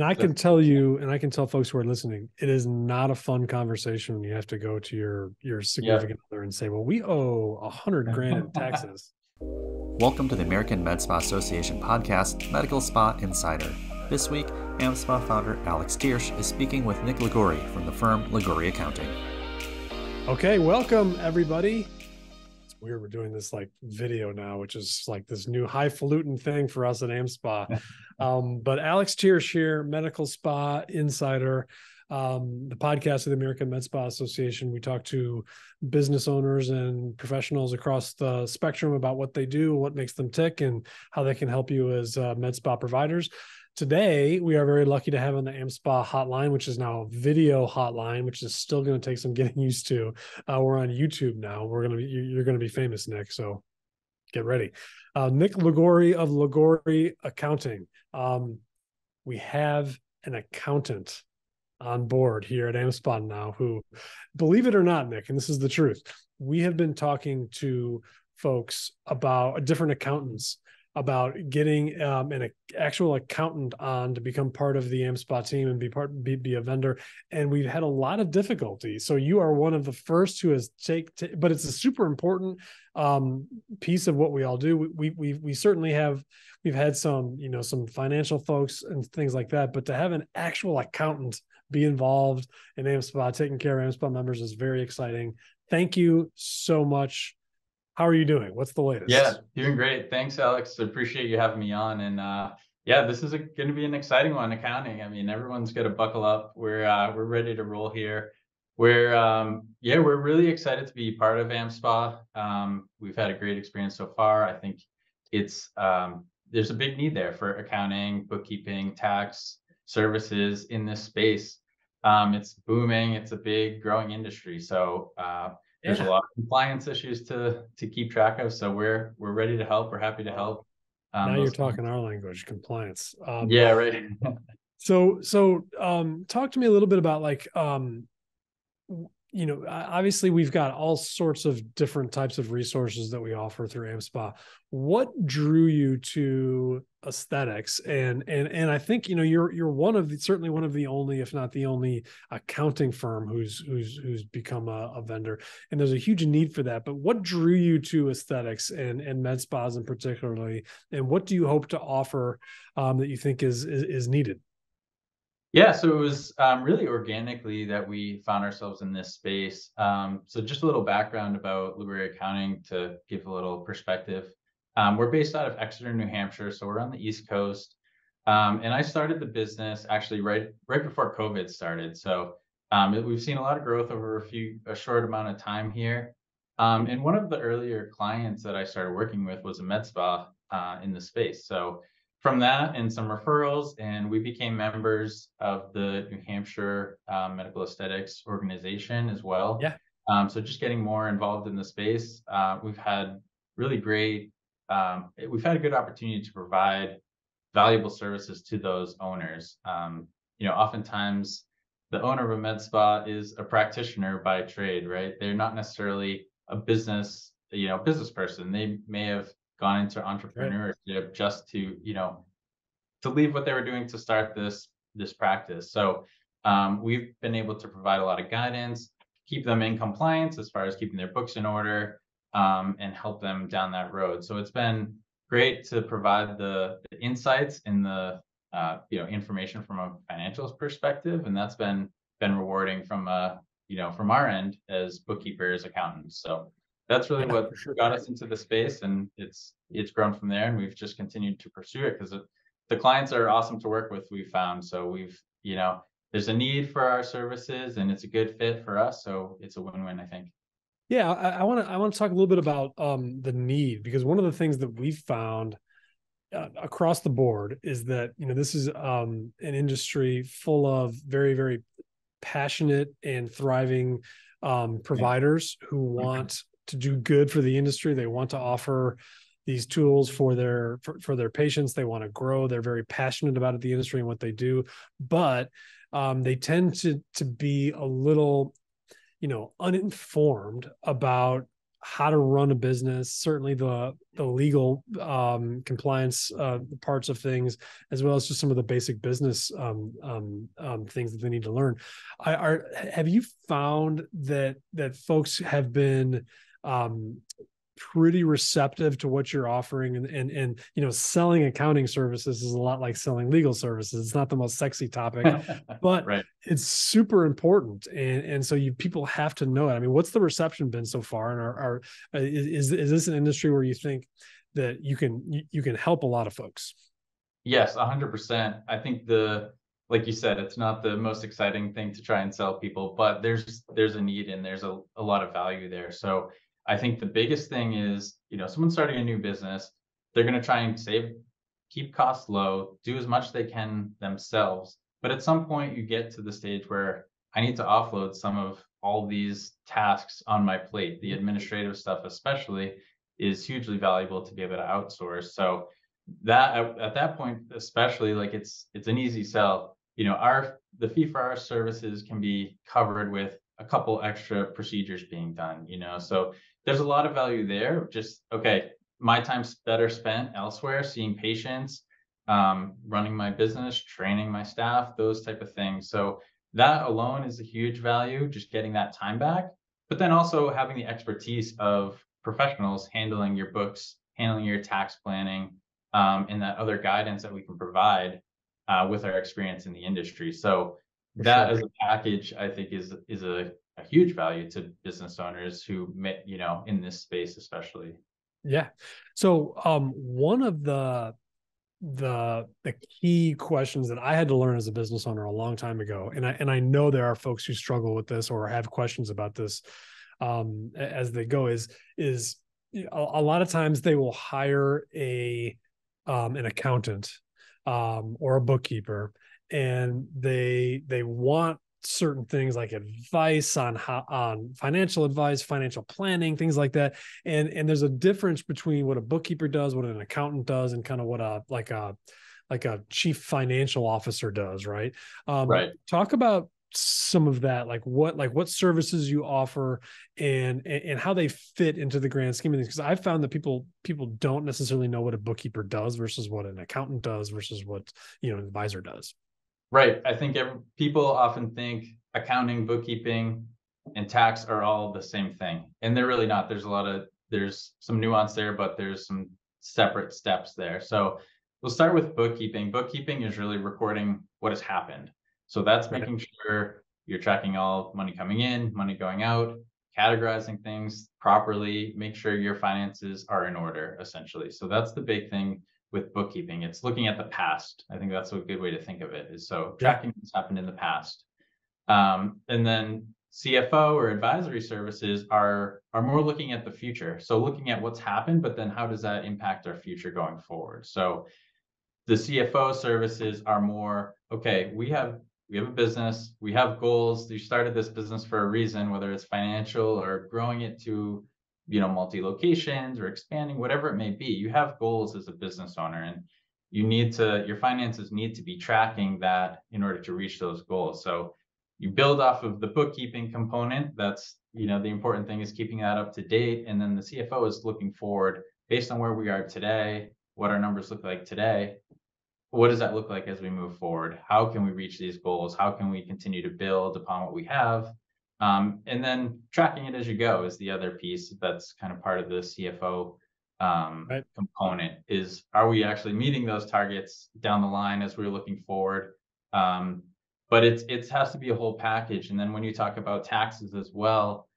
and I can tell you, and I can tell folks who are listening, it is not a fun conversation when you have to go to your your significant yeah. other and say, "Well, we owe a hundred grand in taxes." Welcome to the American Med Spa Association podcast, Medical Spa Insider. This week, AmSpa founder Alex Thiersch is speaking with Nick Liguori from the firm Liguori Accounting. Okay, welcome everybody we're doing this like video now which is like this new highfalutin thing for us at amspa um, but alex thiersch here medical spa insider um, the podcast of the american med spa association. We talk to business owners and professionals across the spectrum about what they do what makes them tick and how they can help you as uh, med spa providers Today, we are very lucky to have on the AmSpa hotline, which is now a video hotline, which is still going to take some getting used to. Uh, we're on YouTube now. We're going to be, you're going to be famous, Nick. So get ready. Uh, Nick Liguori of Liguori Accounting. Um, we have an accountant on board here at AmSpa now who, believe it or not, Nick, and this is the truth, we have been talking to folks about different accountants about getting um, an actual accountant on to become part of the AmSpa team and be part be, be a vendor. And we've had a lot of difficulty. So you are one of the first who has take, t- but it's a super important um, piece of what we all do. We we we certainly have we've had some you know some financial folks and things like that, but to have an actual accountant be involved in AmSpa, taking care of AmSpa members is very exciting. Thank you so much how are you doing? What's the latest? Yeah, doing great. Thanks, Alex. I Appreciate you having me on. And uh, yeah, this is going to be an exciting one. Accounting. I mean, everyone's going to buckle up. We're uh, we're ready to roll here. We're um, yeah, we're really excited to be part of AmSpa. Um, we've had a great experience so far. I think it's um, there's a big need there for accounting, bookkeeping, tax services in this space. Um, it's booming. It's a big growing industry. So uh, there's yeah. a lot of compliance issues to to keep track of. So we're we're ready to help. We're happy to help. Um, now you're talking our language, compliance. Um, yeah, right. so so um, talk to me a little bit about like um, you know, obviously we've got all sorts of different types of resources that we offer through AmSpa. What drew you to aesthetics? And and and I think you know you're you're one of the certainly one of the only, if not the only, accounting firm who's who's who's become a, a vendor. And there's a huge need for that. But what drew you to aesthetics and and med spas in particularly? And what do you hope to offer um, that you think is, is is needed? Yeah, so it was um, really organically that we found ourselves in this space. Um, so just a little background about Liguori Accounting to give a little perspective. Um, we're based out of Exeter, New Hampshire, so we're on the East Coast. Um, and I started the business actually right right before COVID started. So um, it, we've seen a lot of growth over a few a short amount of time here. Um, and one of the earlier clients that I started working with was a med spa uh, in the space. So from that and some referrals, and we became members of the New Hampshire um, Medical Aesthetics Organization as well. Yeah. Um, so just getting more involved in the space. Uh, we've had really great. Um, we've had a good opportunity to provide valuable services to those owners. Um, you know, oftentimes the owner of a med spa is a practitioner by trade, right? They're not necessarily a business, you know, business person. They may have gone into entrepreneurship right. just to you know to leave what they were doing to start this this practice. So um, we've been able to provide a lot of guidance keep them in compliance as far as keeping their books in order um, and help them down that road. So it's been great to provide the, the insights and the uh, you know information from a financials perspective and that's been been rewarding from a you know from our end as bookkeepers accountants. So that's really yeah, what sure. got us into the space and it's it's grown from there and we've just continued to pursue it because the clients are awesome to work with we found so we've you know there's a need for our services and it's a good fit for us so it's a win-win i think yeah i want to i want to talk a little bit about um, the need because one of the things that we've found uh, across the board is that you know this is um, an industry full of very very passionate and thriving um, providers who mm-hmm. want to do good for the industry. They want to offer these tools for their for, for their patients. They want to grow. They're very passionate about the industry and what they do, but um, they tend to to be a little, you know, uninformed about how to run a business, certainly the the legal um, compliance uh, parts of things, as well as just some of the basic business um, um, um things that they need to learn. I, are have you found that that folks have been um, pretty receptive to what you're offering. And and and you know selling accounting services is a lot like selling legal services. It's not the most sexy topic but right. it's super important. And and so you people have to know it. I mean what's the reception been so far? And are, are is is this an industry where you think that you can you, you can help a lot of folks? Yes 100% i think the like you said it's not the most exciting thing to try and sell people but there's there's a need and there's a, a lot of value there. So I think the biggest thing is, you know, someone starting a new business, they're going to try and save, keep costs low, do as much they can themselves. But at some point, you get to the stage where I need to offload some of all these tasks on my plate. The administrative stuff, especially, is hugely valuable to be able to outsource. So that at that point, especially, like it's it's an easy sell. You know, our the fee for our services can be covered with a couple extra procedures being done. You know, so there's a lot of value there. Just okay, my time's better spent elsewhere, seeing patients, um, running my business, training my staff, those type of things. So that alone is a huge value, just getting that time back. But then also having the expertise of professionals handling your books, handling your tax planning, um, and that other guidance that we can provide uh, with our experience in the industry. So that sure. as a package, I think is is a a huge value to business owners who met, you know, in this space especially. Yeah. So um one of the the the key questions that I had to learn as a business owner a long time ago, and I and I know there are folks who struggle with this or have questions about this um, as they go is is a, a, lot of times they will hire a um, an accountant um, or a bookkeeper, and they they want certain things like advice on how on financial advice financial planning things like that. And and there's a difference between what a bookkeeper does what an accountant does and kind of what a like a like a chief financial officer does right? Um, right. talk about some of that like what like what services you offer and and, and how they fit into the grand scheme of things. Because i've found that people people don't necessarily know what a bookkeeper does versus what an accountant does versus what you know an advisor does Right. I think every, people often think accounting, bookkeeping, and tax are all the same thing, and they're really not. There's a lot of there's some nuance there, but there's some separate steps there. So we'll start with bookkeeping. Bookkeeping is really recording what has happened. So that's making sure you're tracking all money coming in, money going out, categorizing things properly, make sure your finances are in order, essentially. So that's the big thing with bookkeeping. It's looking at the past. I think that's a good way to think of it. Is so tracking what's happened in the past, um, and then CFO or advisory services are are more looking at the future. So looking at what's happened, but then how does that impact our future going forward? So the CFO services are more okay. We have we have a business. We have goals. You started this business for a reason, whether it's financial or growing it to you know multi locations or expanding whatever it may be you have goals as a business owner and you need to your finances need to be tracking that in order to reach those goals. So you build off of the bookkeeping component. That's you know the important thing is keeping that up to date. And then the cfo is looking forward based on where we are today what our numbers look like today. What does that look like as we move forward? How can we reach these goals? How can we continue to build upon what we have um, and then tracking it as you go is the other piece that's kind of part of the CFO um, right. component is are we actually meeting those targets down the line as we're looking forward? Um, but it's it has to be a whole package. And then when you talk about taxes as well,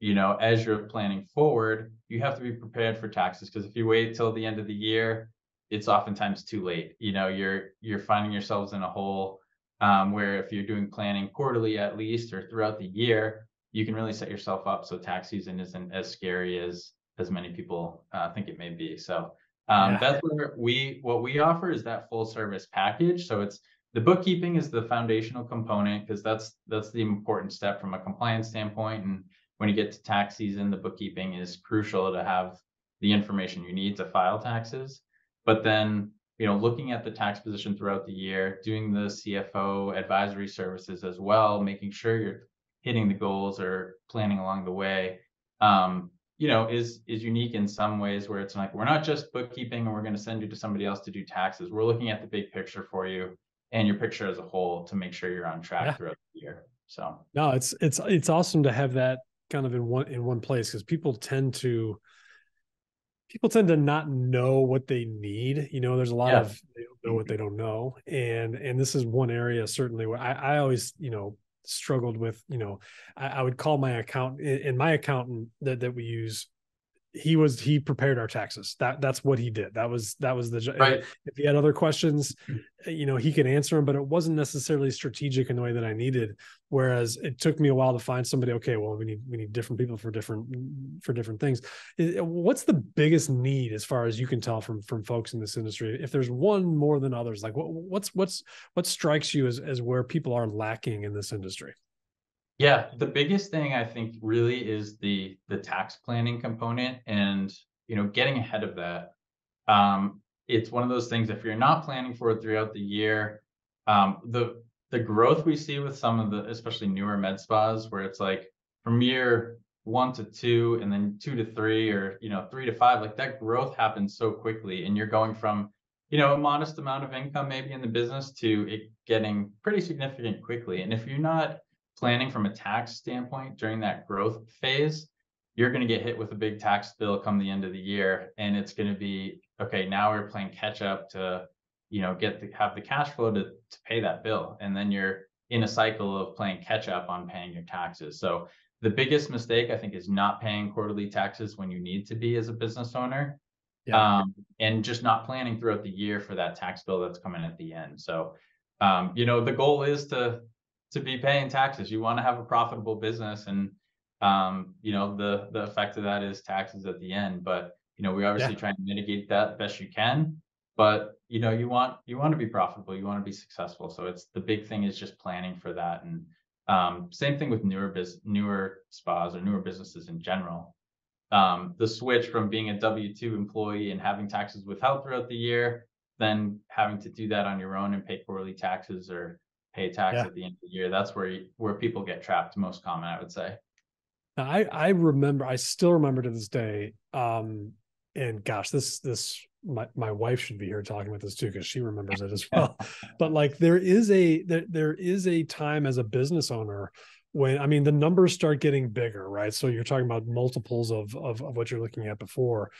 you know, as you're planning forward, you have to be prepared for taxes because if you wait till the end of the year, it's oftentimes too late. You know, you're you're finding yourselves in a hole um, where if you're doing planning quarterly at least or throughout the year, you can really set yourself up so tax season isn't as scary as as many people uh, think it may be. So um, yeah. that's where we what we offer is that full service package. So it's the bookkeeping is the foundational component because that's that's the important step from a compliance standpoint. And when you get to tax season, the bookkeeping is crucial to have the information you need to file taxes. But then you know, looking at the tax position throughout the year, doing the CFO advisory services as well, making sure you're hitting the goals or planning along the way. Um, you know, is is unique in some ways where it's like we're not just bookkeeping and we're going to send you to somebody else to do taxes. We're looking at the big picture for you and your picture as a whole to make sure you're on track yeah. throughout the year. So no, it's it's it's awesome to have that kind of in one in one place because people tend to people tend to not know what they need. You know, there's a lot yeah. of they don't know what they don't know, and and this is one area certainly where I, I always you know struggled with. You know, I, I would call my account in my accountant that that we use he was he prepared our taxes. That that's what he did. That was that was the right. if he had other questions you know he could answer them but it wasn't necessarily strategic in the way that i needed. Whereas it took me a while to find somebody okay well we need we need different people for different for different things. What's the biggest need as far as you can tell from from folks in this industry? If there's one more than others like what, what's what's what strikes you as as where people are lacking in this industry yeah, the biggest thing I think really is the the tax planning component and you know getting ahead of that. Um, it's one of those things if you're not planning for it throughout the year, um, the the growth we see with some of the especially newer med spas where it's like from year one to two and then two to three or you know three to five like that growth happens so quickly and you're going from you know a modest amount of income maybe in the business to it getting pretty significant quickly and if you're not planning from a tax standpoint during that growth phase, you're going to get hit with a big tax bill come the end of the year. And it's going to be, okay, now we're playing catch up to, you know, get to have the cash flow to, to pay that bill. And then you're in a cycle of playing catch up on paying your taxes. So the biggest mistake I think is not paying quarterly taxes when you need to be as a business owner. Yeah. Um, and just not planning throughout the year for that tax bill that's coming at the end. So, um, you know, the goal is to to be paying taxes. You want to have a profitable business, and um, you know the the effect of that is taxes at the end. But you know we obviously yeah. try and mitigate that best you can. But you know you want you want to be profitable. You want to be successful. So it's the big thing is just planning for that. And um, same thing with newer biz newer spas or newer businesses in general. Um, the switch from being a W two employee and having taxes withheld throughout the year, then having to do that on your own and pay quarterly taxes or pay tax yeah. at the end of the year. That's where you, where people get trapped most common, I would say. Now, I I remember I still remember to this day. Um, and gosh, this this my my wife should be here talking about this too because she remembers it as well. but like there is a there there is a time as a business owner when I mean the numbers start getting bigger, right? So you're talking about multiples of of, of what you're looking at before.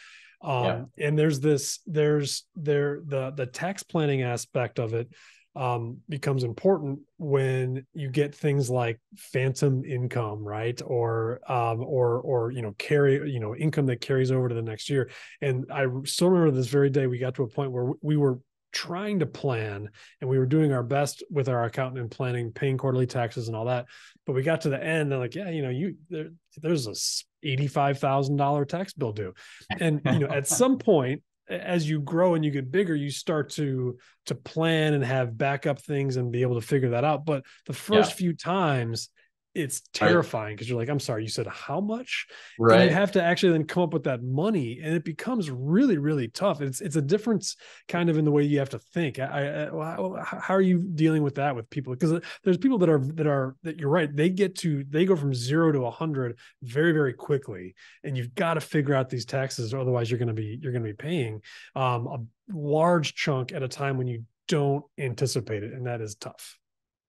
Um, yeah. and there's this there's there the the tax planning aspect of it um, becomes important when you get things like phantom income, right? Or um, or or you know carry you know income that carries over to the next year. And I still remember this very day we got to a point where we were trying to plan and we were doing our best with our accountant and planning paying quarterly taxes and all that but we got to the end and like yeah you know you there, there's a $85000 tax bill due and you know at some point as you grow and you get bigger you start to to plan and have backup things and be able to figure that out but the first yeah. few times it's terrifying because right. you're like, I'm sorry, you said how much? Right. And you have to actually then come up with that money, and it becomes really, really tough. It's it's a difference kind of in the way you have to think. I, I how are you dealing with that with people? Because there's people that are that are that you're right. They get to they go from zero to a hundred very very quickly, and you've got to figure out these taxes, or otherwise you're going to be you're going to be paying um, a large chunk at a time when you don't anticipate it, and that is tough.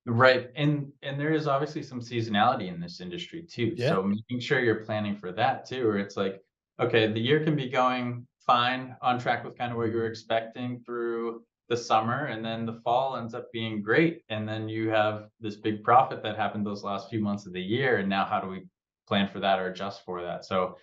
Right. And and there is obviously some seasonality in this industry too. Yeah. So making sure you're planning for that too, where it's like, okay, the year can be going fine, on track with kind of what you were expecting through the summer, and then the fall ends up being great. And then you have this big profit that happened those last few months of the year. And now how do we plan for that or adjust for that? So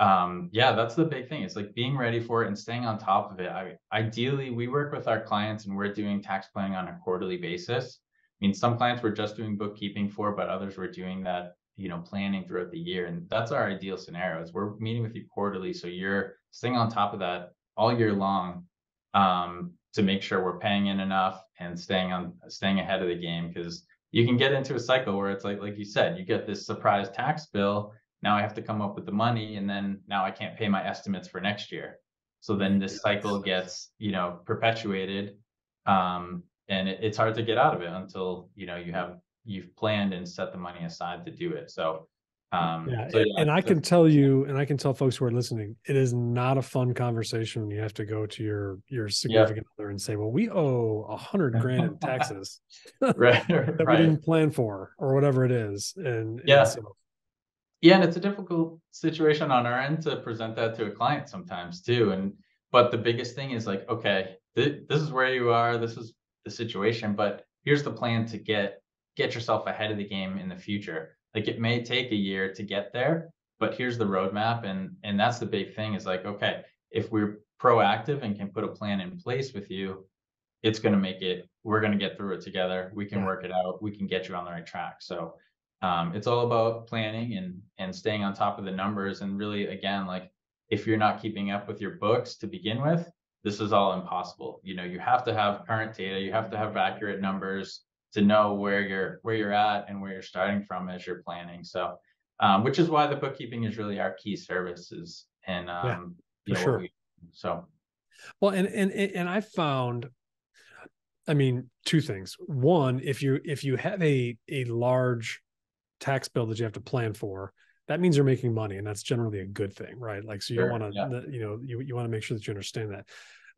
um yeah that's the big thing it's like being ready for it and staying on top of it I, ideally we work with our clients and we're doing tax planning on a quarterly basis I mean, some clients we're just doing bookkeeping for, but others were doing that, you know, planning throughout the year. And that's our ideal scenario is we're meeting with you quarterly. So you're staying on top of that all year long um, to make sure we're paying in enough and staying on staying ahead of the game because you can get into a cycle where it's like like you said you get this surprise tax bill now i have to come up with the money and then now i can't pay my estimates for next year so then this cycle gets you know perpetuated um, and it, it's hard to get out of it until you know you have you've planned and set the money aside to do it so Um, yeah, so, yeah, and I can tell you, and I can tell folks who are listening, it is not a fun conversation when you have to go to your your significant yeah. other and say, "Well, we owe a hundred grand in taxes right, that right. we didn't plan for, or whatever it is." And yeah, and so, yeah, and it's a difficult situation on our end to present that to a client sometimes too. And but the biggest thing is like, okay, th- this is where you are, this is the situation, but here's the plan to get get yourself ahead of the game in the future. Like it may take a year to get there but here's the roadmap and and that's the big thing is like okay if we're proactive and can put a plan in place with you it's going to make it we're going to get through it together. We can yeah. work it out. We can get you on the right track. So um, it's all about planning and and staying on top of the numbers and really again like if you're not keeping up with your books to begin with this is all impossible you know you have to have current data you have to have accurate numbers to know where you're where you're at and where you're starting from as you're planning. So, um, which is why the bookkeeping is really our key services. And um, yeah, for sure. We, so, well, and and and I found, I mean, two things. One, if you if you have a a large tax bill that you have to plan for, that means you're making money, and that's generally a good thing, right? Like, so you sure, want to, yeah. you know, you you want to make sure that you understand that.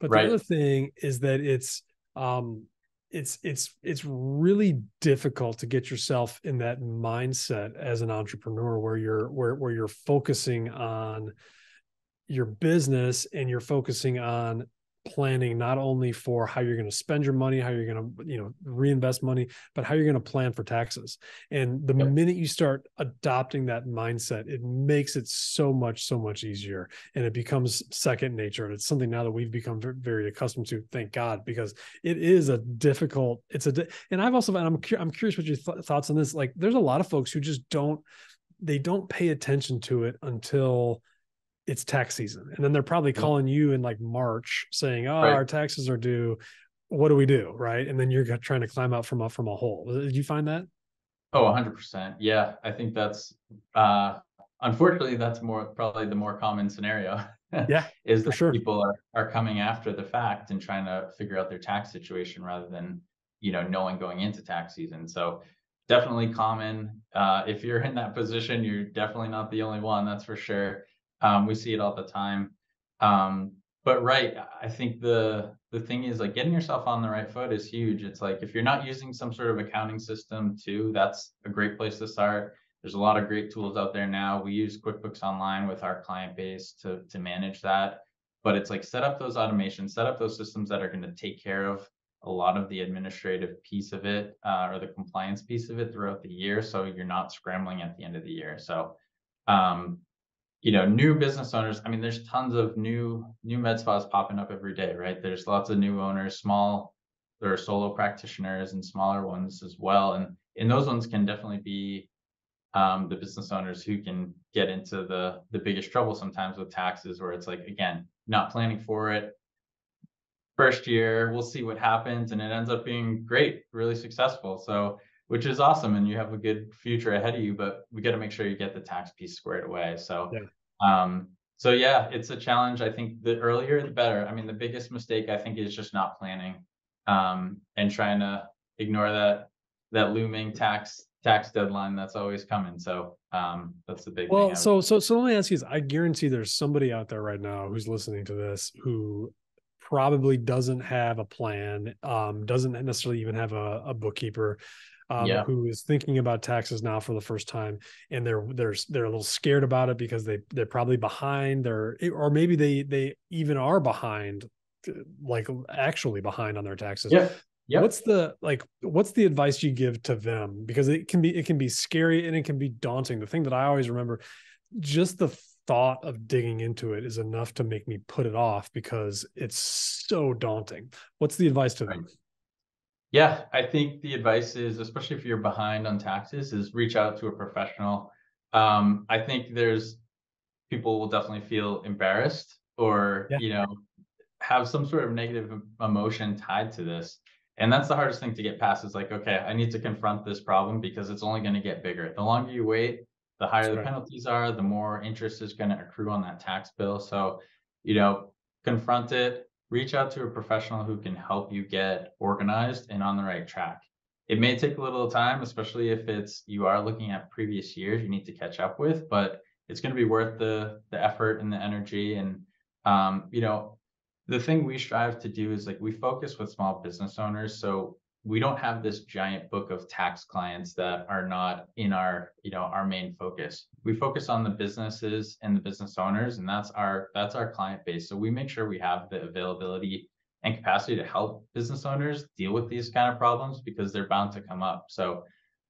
But the right. other thing is that it's um it's it's it's really difficult to get yourself in that mindset as an entrepreneur where you're where where you're focusing on your business and you're focusing on planning not only for how you're going to spend your money how you're going to you know reinvest money but how you're going to plan for taxes and the yep. minute you start adopting that mindset it makes it so much so much easier and it becomes second nature and it's something now that we've become very accustomed to thank god because it is a difficult it's a and i've also i'm, I'm curious what your th- thoughts on this like there's a lot of folks who just don't they don't pay attention to it until it's tax season. And then they're probably calling you in like march saying oh right. our taxes are due. What do we do? Right? And then you're trying to climb out from a from a hole. Did you find that? Oh 100% yeah i think that's uh unfortunately that's more probably the more common scenario yeah is that sure. people are, are coming after the fact and trying to figure out their tax situation rather than you know knowing going into tax season. So definitely common. Uh, if you're in that position you're definitely not the only one that's for sure um, we see it all the time. Um, but right, I think the the thing is like getting yourself on the right foot is huge. It's like if you're not using some sort of accounting system too, that's a great place to start. There's a lot of great tools out there now. We use QuickBooks Online with our client base to to manage that. But it's like set up those automations, set up those systems that are going to take care of a lot of the administrative piece of it uh, or the compliance piece of it throughout the year, so you're not scrambling at the end of the year. So um, you know, new business owners. I mean, there's tons of new new med spas popping up every day, right? There's lots of new owners, small, there are solo practitioners and smaller ones as well, and and those ones can definitely be um, the business owners who can get into the the biggest trouble sometimes with taxes, where it's like again, not planning for it. First year, we'll see what happens, and it ends up being great, really successful. So which is awesome and you have a good future ahead of you but we got to make sure you get the tax piece squared away so yeah. um so yeah it's a challenge. I think the earlier the better. I mean the biggest mistake i think is just not planning um and trying to ignore that that looming tax tax deadline that's always coming so um that's the big well so so so let me ask you this. I guarantee there's somebody out there right now who's listening to this who probably doesn't have a plan um doesn't necessarily even have a, a bookkeeper um, yeah. who is thinking about taxes now for the first time, and they're they're they're a little scared about it because they they're probably behind, they're or maybe they they even are behind, like actually behind on their taxes. Yeah. Yep. What's the like what's the advice you give to them because it can be it can be scary and it can be daunting. The thing that I always remember just the thought of digging into it is enough to make me put it off because it's so daunting. What's the advice to them? Yeah, I think the advice is, especially if you're behind on taxes, is reach out to a professional. Um, I think there's people will definitely feel embarrassed or yeah. you know have some sort of negative emotion tied to this. And that's the hardest thing to get past is like, okay, I need to confront this problem because it's only going to get bigger. The longer you wait, the higher that's the right. penalties are, the more interest is going to accrue on that tax bill. So, you know, confront it, reach out to a professional who can help you get organized and on the right track. it may take a little time, especially if it's you are looking at previous years you need to catch up with, but it's going to be worth the the effort and the energy. And um, you know, the thing we strive to do is like we focus with small business owners. So we don't have this giant book of tax clients that are not in our you know our main focus. We focus on the businesses and the business owners and that's our that's our client base. So we make sure we have the availability and capacity to help business owners deal with these kind of problems because they're bound to come up. So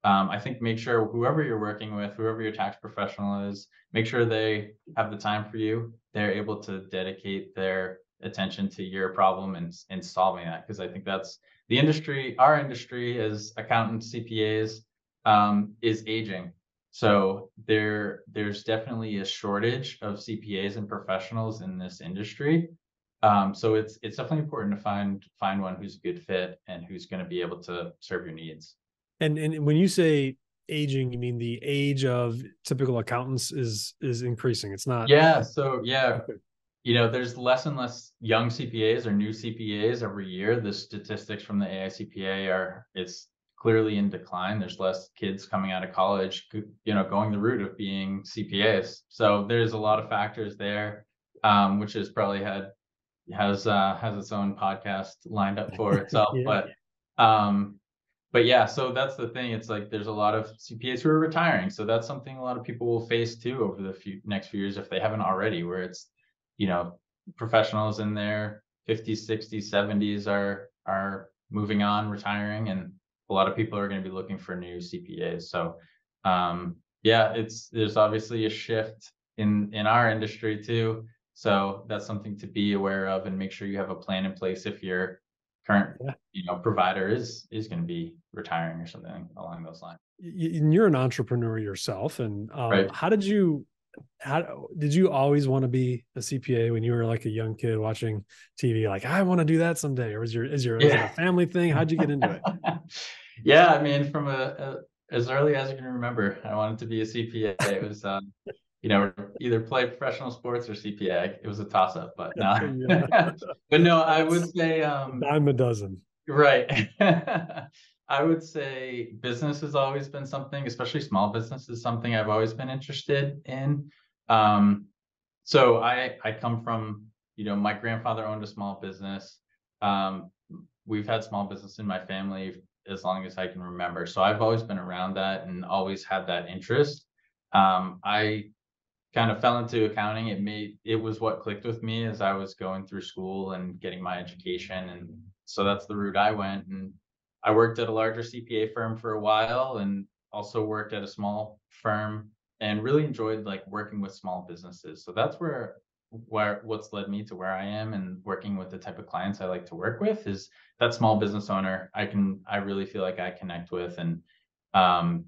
um, i think make sure whoever you're working with whoever your tax professional is make sure they have the time for you. They're able to dedicate their attention to your problem and, and solving that because i think that's the industry, our industry as accountants, CPAs, um, is aging. So there, there's definitely a shortage of CPAs and professionals in this industry. Um, so it's it's definitely important to find find one who's a good fit and who's going to be able to serve your needs. And and when you say aging, you mean the age of typical accountants is is increasing. It's not. Yeah. So yeah, you know, there's less and less young CPAs or new CPAs every year. The statistics from the AICPA are it's clearly in decline. There's less kids coming out of college, you know, going the route of being CPAs. So there's a lot of factors there, um, which has probably had has uh, has its own podcast lined up for itself. yeah. But um, but yeah, so that's the thing. It's like there's a lot of CPAs who are retiring. So that's something a lot of people will face too over the few next few years if they haven't already, where it's you know, professionals in their 50s, 60s, 70s are are moving on, retiring, and a lot of people are going to be looking for new CPAs. So, um, yeah, it's there's obviously a shift in in our industry too. So that's something to be aware of and make sure you have a plan in place if your current yeah. you know provider is is going to be retiring or something along those lines. and You're an entrepreneur yourself, and um, right. how did you how did you always want to be a CPA when you were like a young kid watching TV? Like, I want to do that someday, or was your is your yeah. a family thing? How'd you get into it? yeah, I mean, from a, a, as early as I can remember, I wanted to be a CPA. It was, um, you know, either play professional sports or CPA. It was a toss up, but no, but no, I would say um, dime a dozen. Right. I would say business has always been something, especially small business is something I've always been interested in. Um, so I I come from you know my grandfather owned a small business. Um, we've had small business in my family as long as I can remember. So I've always been around that and always had that interest. Um, I kind of fell into accounting. It made it was what clicked with me as I was going through school and getting my education, and so that's the route I went. And I worked at a larger CPA firm for a while and also worked at a small firm and really enjoyed like working with small businesses. So that's where where what's led me to where I am and working with the type of clients I like to work with is that small business owner I can I really feel like I connect with and um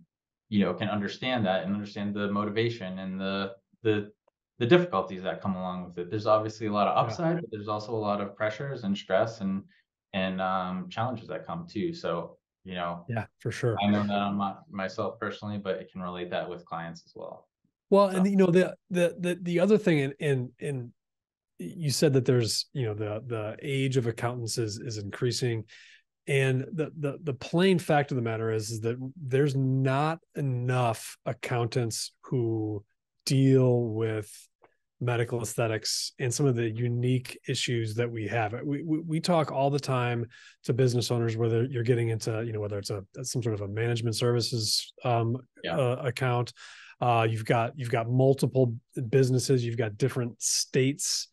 you know can understand that and understand the motivation and the the the difficulties that come along with it. There's obviously a lot of upside, yeah. but there's also a lot of pressures and stress and and um, challenges that come too. So, you know, yeah, for sure. I know that on my, myself personally, but it can relate that with clients as well. Well, so. and you know the the the the other thing in in in you said that there's you know the the age of accountants is is increasing and the the the plain fact of the matter is, is that there's not enough accountants who deal with medical aesthetics and some of the unique issues that we have. We, we, we talk all the time to business owners whether you're getting into you know whether it's a some sort of a management services um, yeah. uh, account. Uh, you've got you've got multiple businesses. You've got different states.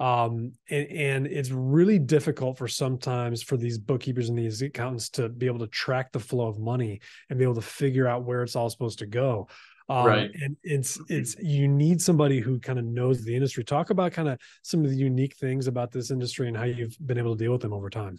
Um, and, and it's really difficult for sometimes for these bookkeepers and these accountants to be able to track the flow of money and be able to figure out where it's all supposed to go. Um, right. And it's it's you need somebody who kind of knows the industry. Talk about kind of some of the unique things about this industry and how you've been able to deal with them over time.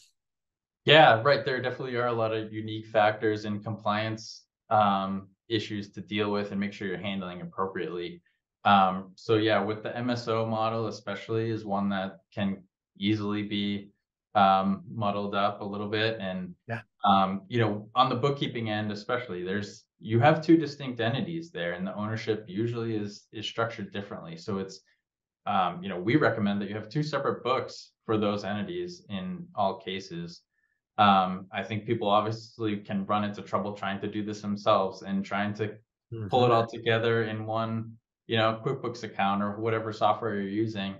Yeah, right. There definitely are a lot of unique factors and compliance um, issues to deal with and make sure you're handling appropriately. Um, so yeah, with the MSO model, especially, is one that can easily be um, muddled up a little bit. And yeah, um, you know, on the bookkeeping end, especially, there's you have two distinct entities there, and the ownership usually is is structured differently. So it's um, you know, we recommend that you have two separate books for those entities in all cases. um, I think people obviously can run into trouble trying to do this themselves and trying to Mm-hmm. pull it all together in one, you know, QuickBooks account or whatever software you're using.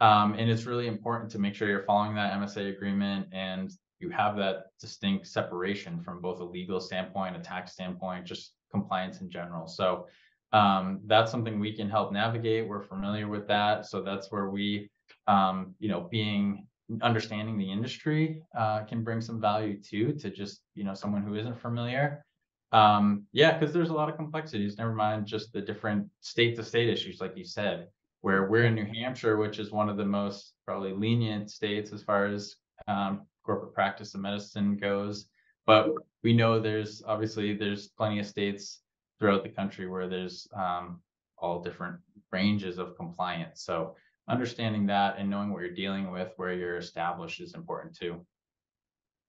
Um, and it's really important to make sure you're following that MSA agreement and you have that distinct separation from both a legal standpoint, a tax standpoint, just compliance in general. So um, that's something we can help navigate. We're familiar with that. So that's where we, um, you know, being understanding the industry uh, can bring some value too to just, you know, someone who isn't familiar. Um, yeah, because there's a lot of complexities, never mind just the different state to state issues, like you said, where we're in New Hampshire, which is one of the most probably lenient states as far as um, corporate practice of medicine goes. But we know there's obviously there's plenty of states throughout the country where there's um, all different ranges of compliance. So understanding that and knowing what you're dealing with, where you're established, is important too.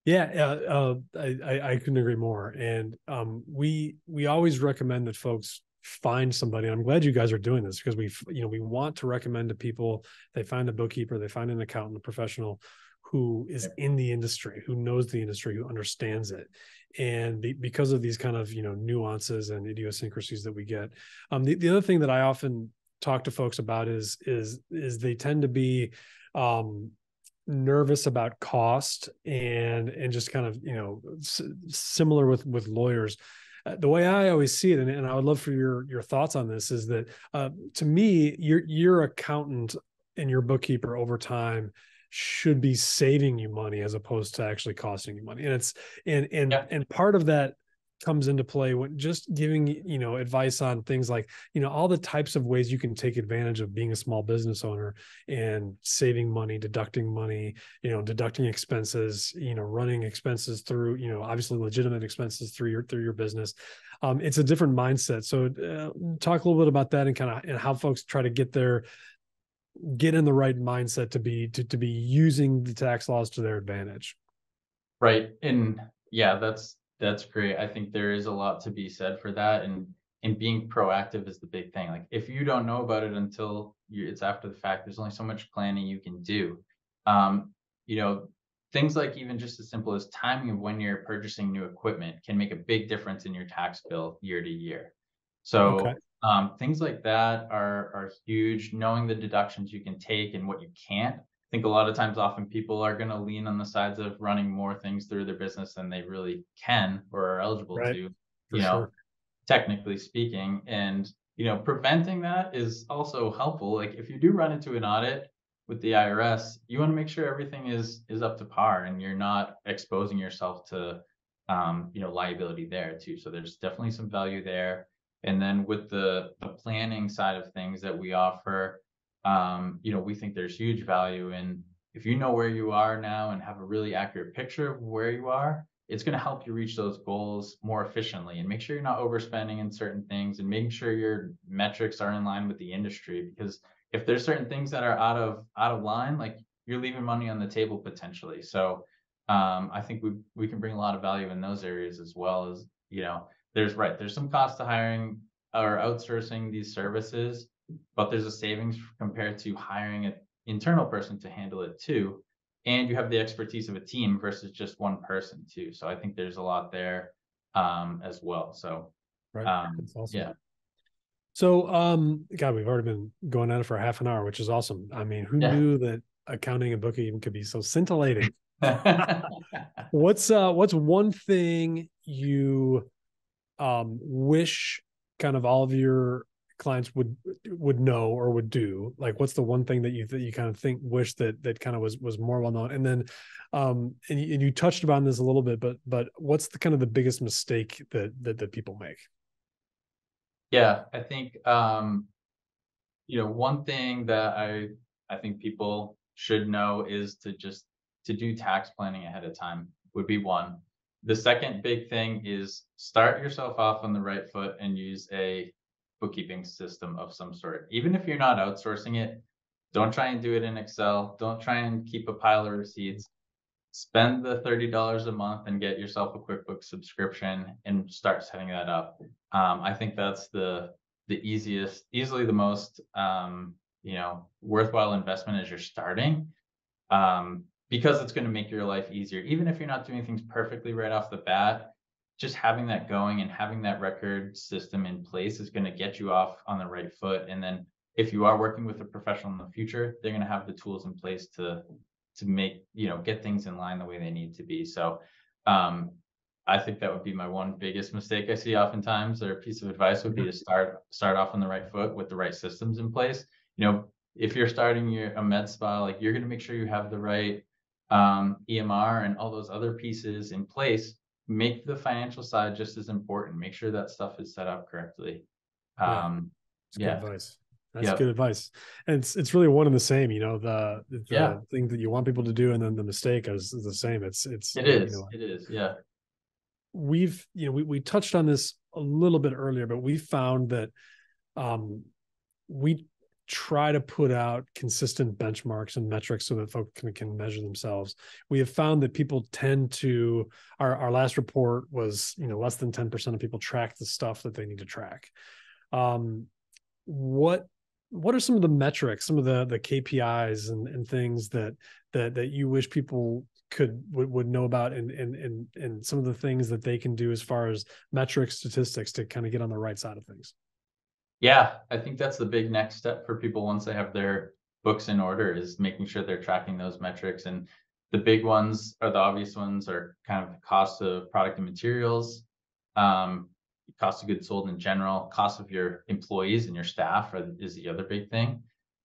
Yeah, uh, uh, I, I, couldn't agree more. And um, we we always recommend that folks find somebody. I'm glad you guys are doing this because we you know we want to recommend to people they find a bookkeeper, they find an accountant, a professional who is in the industry, who knows the industry, who understands it. And be, because of these kind of you know nuances and idiosyncrasies that we get, um, the, the other thing that I often talk to folks about is is is they tend to be um, nervous about cost and and just kind of you know s- similar with with lawyers uh, the way i always see it and, and i would love for your your thoughts on this is that uh, to me your your accountant and your bookkeeper over time should be saving you money as opposed to actually costing you money. And it's and and Yeah. and part of that comes into play when just giving you know advice on things like you know all the types of ways you can take advantage of being a small business owner and saving money deducting money you know deducting expenses you know running expenses through you know obviously legitimate expenses through your through your business. Um, it's a different mindset. So uh, talk a little bit about that and kind of and how folks try to get their get in the right mindset to be to, to be using the tax laws to their advantage Right. And yeah, that's that's great. I think there is a lot to be said for that. And and being proactive is the big thing. Like if you don't know about it until you, it's after the fact, there's only so much planning you can do. Um, you know, things like even just as simple as timing of when you're purchasing new equipment can make a big difference in your tax bill year to year. So Okay. Um, things like that are are huge. Knowing the deductions you can take and what you can't. I think a lot of times, often people are going to lean on the sides of running more things through their business than they really can or are eligible Right. to. for you know, sure technically speaking. And, you know, preventing that is also helpful. Like if you do run into an audit with the IRS, you want to make sure everything is is up to par and you're not exposing yourself to um, you know, liability there too. So there's definitely some value there. And then with the, the planning side of things that we offer, um, you know, we think there's huge value in if you know where you are now and have a really accurate picture of where you are, it's going to help you reach those goals more efficiently. And make sure you're not overspending in certain things and making sure your metrics are in line with the industry because if there's certain things that are out of out of line like you're leaving money on the table potentially. So um, i think we we can bring a lot of value in those areas as well as you know there's right there's some cost to hiring or outsourcing these services but there's a savings compared to hiring an internal person to handle it too and you have the expertise of a team versus just one person too. So I think there's a lot there um, as well. So right um, awesome. yeah, So, um, God, we've already been going at it for half an hour, which is awesome. I mean, who Yeah. knew that accounting and bookkeeping could be so scintillating? What's uh, what's one thing you um wish kind of all of your clients would would know or would do? Like, what's the one thing that you that you kind of think wish that that kind of was was more well known? And then, um, and you, and you touched upon this a little bit, but but what's the kind of the biggest mistake that that that people make? yeah. I think um, you know one thing that I I think people should know is to just to do tax planning ahead of time would be one. The second big thing is start yourself off on the right foot and use a bookkeeping system of some sort. Even if you're not outsourcing it, don't try and do it in Excel. Don't try and keep a pile of receipts. Spend the $30 a month and get yourself a QuickBooks subscription and start setting that up. Um, I think that's the the easiest, easily the most um, you know, worthwhile investment as you're starting. Um, because it's going to make your life easier. Even if you're not doing things perfectly right off the bat, just having that going and having that record system in place is going to get you off on the right foot. And then if you are working with a professional in the future, they're going to have the tools in place to to make you know get things in line the way they need to be. So um, I think that would be my one biggest mistake I see oftentimes, or a piece of advice would be to start start off on the right foot with the right systems in place. You know, if you're starting your a med spa, like you're going to make sure you have the right um, EMR and all those other pieces in place. Make the financial side just as important. Make sure that stuff is set up correctly. Um, yeah, yeah. advice. That's yep. good advice. And it's it's really one and the same, you know, the the yeah. thing that you want people to do and then the mistake is, is the same. It's it's it is. You know, it is. Yeah. We've, you know, we we touched on this a little bit earlier, but we found that um we try to put out consistent benchmarks and metrics so that folks can, can measure themselves. We have found that people tend to our, our last report was, you know, less than 10% of people track the stuff that they need to track. Um, what what are some of the metrics, some of the the KPIs and, and things that that that you wish people could would, would know about and, and and and some of the things that they can do as far as metrics statistics to kind of get on the right side of things yeah i think that's the big next step for people once they have their books in order is making sure they're tracking those metrics and the big ones are the obvious ones are kind of the cost of product and materials um, cost of goods sold in general, cost of your employees and your staff are, is the other big thing.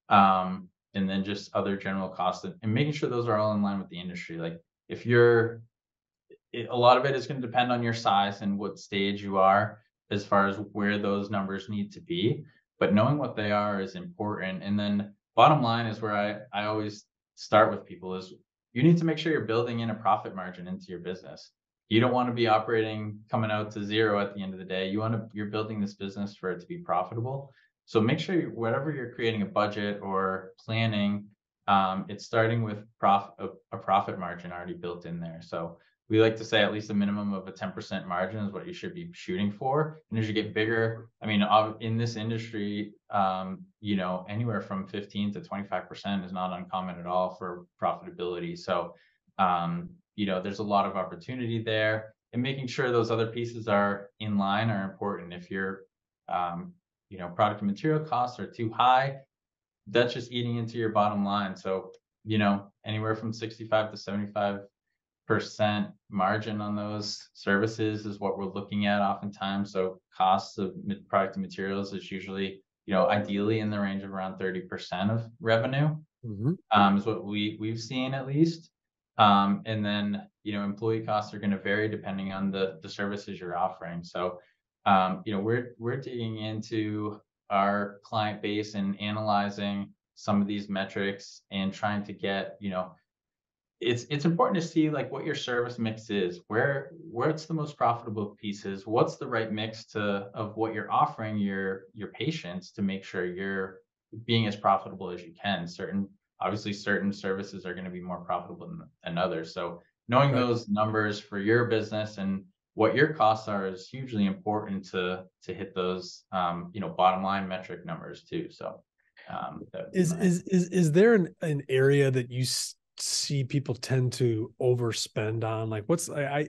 Um, and then just other general costs and, and making sure those are all in line with the industry. Like if you're, it, a lot of it is going to depend on your size and what stage you are as far as where those numbers need to be. But knowing what they are is important. And then bottom line is where I, I always start with people is you need to make sure you're building in a profit margin into your business you don't want to be operating coming out to zero at the end of the day. You want to you're building this business for it to be profitable. So make sure you, whatever you're creating a budget or planning, um, it's starting with prof, a, a, profit margin already built in there. So we like to say at least a minimum of a 10% margin is what you should be shooting for. And as you get bigger, I mean, in this industry, um, you know, anywhere from 15 to 25% is not uncommon at all for profitability. So um, you know there's a lot of opportunity there and making sure those other pieces are in line are important if your um, you know product and material costs are too high that's just eating into your bottom line so you know anywhere from 65 to 75 percent margin on those services is what we're looking at oftentimes so costs of product and materials is usually you know ideally in the range of around 30 percent of revenue mm-hmm. um, is what we we've seen at least um, and then, you know, employee costs are going to vary depending on the, the services you're offering. So, um, you know, we're, we're digging into our client base and analyzing some of these metrics and trying to get, you know, it's it's important to see like what your service mix is where where it's the most profitable pieces what's the right mix to of what you're offering your your patients to make sure you're being as profitable as you can. Certain obviously certain services are going to be more profitable than, than others. So knowing right. those numbers for your business and what your costs are is hugely important to to hit those um, you know bottom line metric numbers too. So um, is, is is is there an, an area that you see people tend to overspend on like what's I, I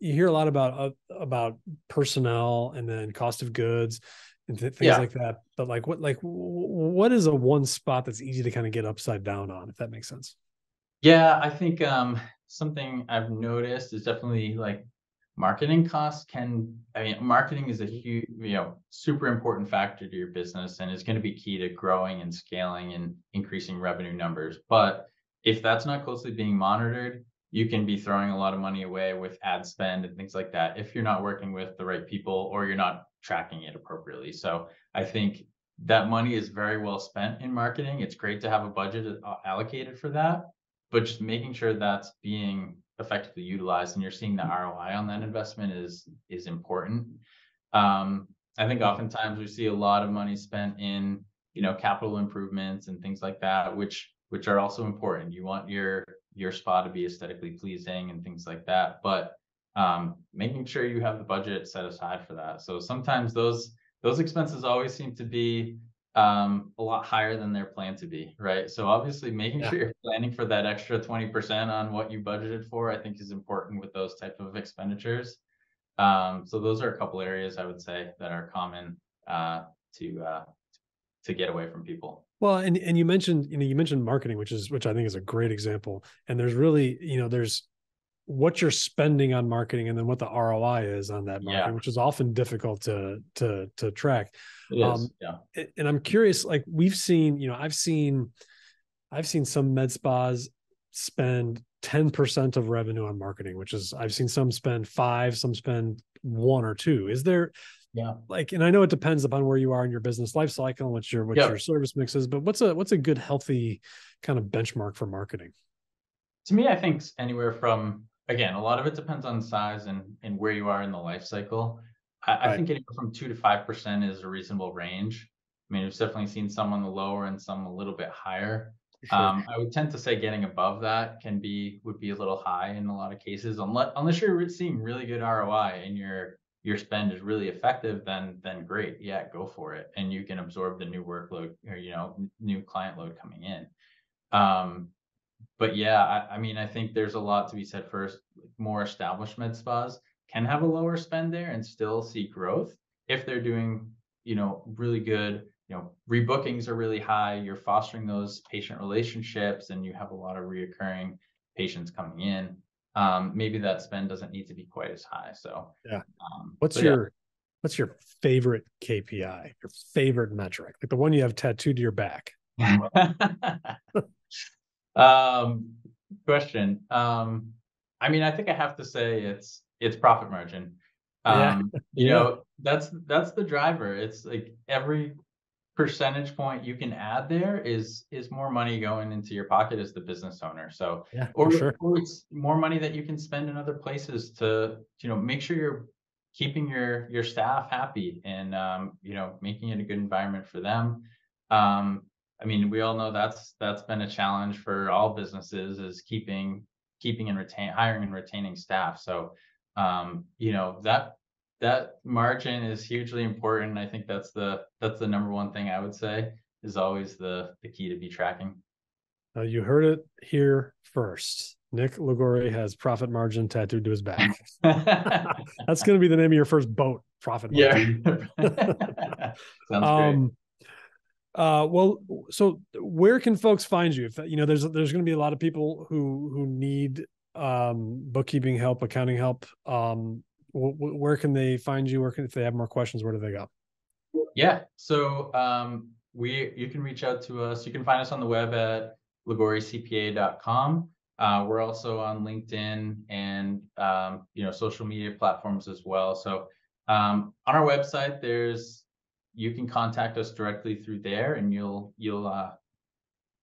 you hear a lot about uh, about personnel and then cost of goods and th- things yeah. like that. But like, what like what is a one spot that's easy to kind of get upside down on, if that makes sense? Yeah, I think um, something I've noticed is definitely like marketing costs can. I mean, marketing is a huge, you know, super important factor to your business, and is going to be key to growing and scaling and increasing revenue numbers. But if that's not closely being monitored, you can be throwing a lot of money away with ad spend and things like that if you're not working with the right people or you're not tracking it appropriately. So I think that money is very well spent in marketing. It's great to have a budget uh, allocated for that, but just making sure that's being effectively utilized and you're seeing the ROI on that investment is is important. Um, I think oftentimes we see a lot of money spent in you know capital improvements and things like that, which which are also important. You want your your spa to be aesthetically pleasing and things like that, but um, making sure you have the budget set aside for that. So sometimes those those expenses always seem to be um, a lot higher than they're planned to be, right? So obviously making Yeah. sure you're planning for that extra 20% on what you budgeted for, I think is important with those type of expenditures. Um, so those are a couple areas I would say that are common uh, to uh, to get away from people. Well, and and you mentioned you know you mentioned marketing, which is which I think is a great example. And there's really you know there's what you're spending on marketing and then what the ROI is on that marketing, Yeah. which is often difficult to to to track. Um, yeah. And I'm curious, like we've seen, you know, I've seen, I've seen some med spas spend 10% of revenue on marketing, which is I've seen some spend five, some spend one or two. Is there Yeah. like, and I know it depends upon where you are in your business life cycle and what your what Yep. your service mix is, but what's a what's a good healthy kind of benchmark for marketing? To me, I think anywhere from again, a lot of it depends on size and and where you are in the life cycle. I, I think anywhere from two to five percent is a reasonable range. I mean, we've definitely seen some on the lower and some a little bit higher. Sure. Um, I would tend to say getting above that can be would be a little high in a lot of cases, unless unless you're seeing really good ROI and your your spend is really effective, then then great, yeah, go for it, and you can absorb the new workload or you know new client load coming in. Um, but yeah, I, I mean, I think there's a lot to be said for s- more established med spas can have a lower spend there and still see growth if they're doing, you know, really good, you know, rebookings are really high, you're fostering those patient relationships and you have a lot of reoccurring patients coming in. Um, maybe that spend doesn't need to be quite as high. So Yeah. Um, What's but yeah. your what's your favorite KPI, your favorite metric, like the one you have tattooed to your back? um question um i mean i think i have to say it's it's profit margin Yeah. um you Yeah. know that's that's the driver it's like every percentage point you can add there is is more money going into your pocket as the business owner. So Yeah, or, sure. or it's more money that you can spend in other places to you know make sure you're keeping your your staff happy and um you know making it a good environment for them. Um i mean we all know that's that's been a challenge for all businesses is keeping keeping and retain hiring and retaining staff. So um you know that that margin is hugely important i think that's the that's the number one thing i would say is always the the key to be tracking Uh, you heard it here first. Nick Liguori has profit margin tattooed to his back. That's going to be the name of your first boat. Profit margin. yeah sounds great um uh well so where can folks find you if you know there's there's going to be a lot of people who who need um bookkeeping help accounting help um wh- wh- where can they find you where can if they have more questions where do they go Yeah. So um, we you can reach out to us. You can find us on the web at liguoricpa.com. Uh, we're also on LinkedIn and um, you know social media platforms as well. So um, on our website, there's you can contact us directly through there, and you'll you'll uh,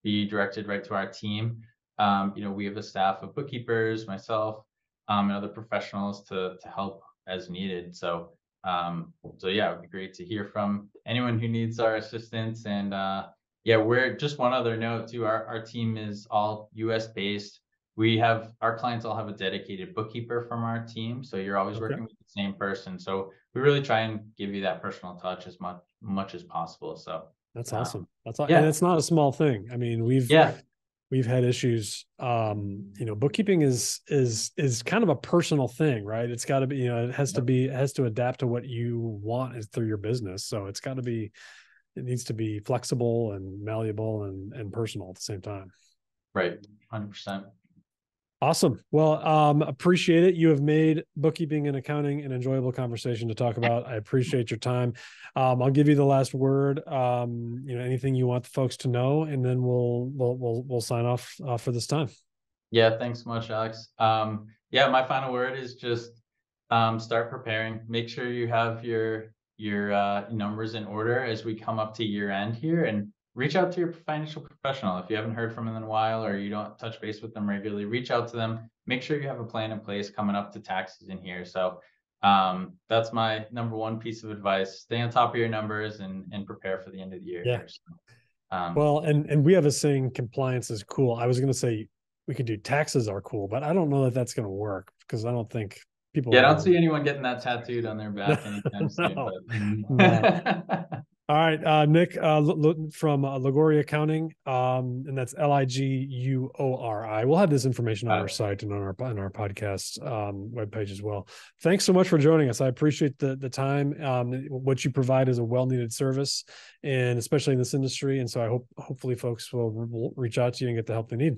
be directed right to our team. Um, you know, we have a staff of bookkeepers, myself, um, and other professionals to to help as needed. So um, so yeah, it would be great to hear from anyone who needs our assistance. And uh, yeah, we're just one other note too. Our our team is all U.S. based. We have our clients all have a dedicated bookkeeper from our team, so you're always Okay. working with the same person. So we really try and give you that personal touch as much much as possible. So that's Um, awesome that's aw- yeah. and it's not a small thing i mean we've yeah, we've had issues um you know bookkeeping is is is kind of a personal thing right? It's got to be you know it has to be it has to adapt to what you want is through your business. So it's got to be it needs to be flexible and malleable and and personal at the same time. Right, hundred percent. Awesome. Well um appreciate it. You have made bookkeeping and accounting an enjoyable conversation to talk about. I appreciate your time. Um i'll give you the last word um you know anything you want the folks to know and then we'll we'll we'll, we'll sign off uh, for this time. Yeah, thanks so much, Alex. Um, yeah, my final word is just um, start preparing. Make sure you have your your uh, numbers in order as we come up to year end here, and reach out to your financial professional if you haven't heard from them in a while or you don't touch base with them regularly. Reach out to them. Make sure you have a plan in place coming up to taxes in here. So um, that's my number one piece of advice. Stay on top of your numbers and and prepare for the end of the year. Yeah. So, um, Well, and and we have a saying compliance is cool. I was going to say we could do taxes are cool, but I don't know that that's going to work because I don't think people. Yeah, I don't see anyone getting that tattooed on their back anytime soon. No, All right, uh, Nick uh, from uh, Accounting, um, and that's L I G U O R I. We'll have this information on our site and on our on our podcast um, webpage as well. Thanks so much for joining us. I appreciate the the time. Um, what you provide is a well needed service, and especially in this industry. And so I hope hopefully folks will, will reach out to you and get the help they need.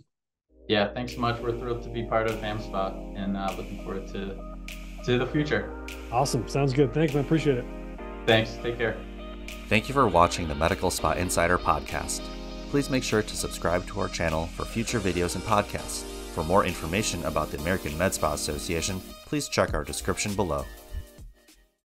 Yeah, thanks so much. We're thrilled to be part of AmSpa and uh, looking forward to to the future. Awesome, sounds good. Thanks, man. Appreciate it. Thanks. Take care. Thank you for watching the Medical Spa Insider podcast. Please make sure to subscribe to our channel for future videos and podcasts. For more information about the American Med Spa Association, please check our description below.